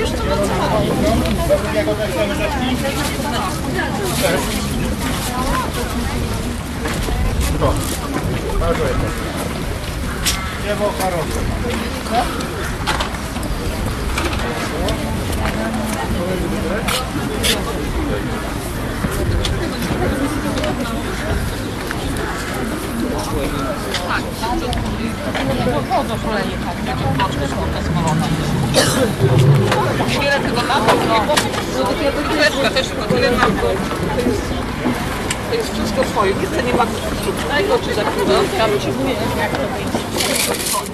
Już to na co? Bardzo jest. Drzewo karowy. Ile tego mam? No. Chwileczkę, też tylko tyle mam. To jest, to jest wszystko twoje. Nic nie ma sztucznego czy za chwilę. Ja ci mówię, jak to będzie.